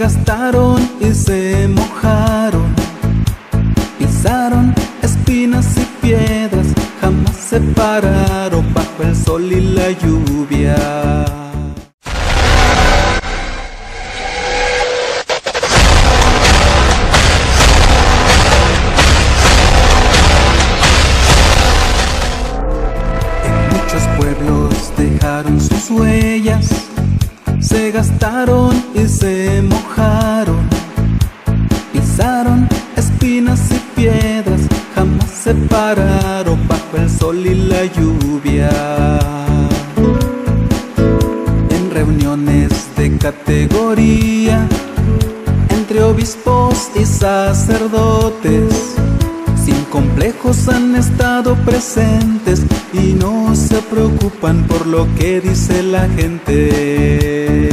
gastaron y se mojaron, pisaron espinas y piedras, jamás se pararon bajo el sol y la lluvia. Muchos pueblos dejaron sus huellas, se gastaron y se mojaron, pisaron espinas y piedras, jamás se pararon bajo el sol y la lluvia. En reuniones de categoría, entre obispos y sacerdotes, complejos han estado presentes y no se preocupan por lo que dice la gente.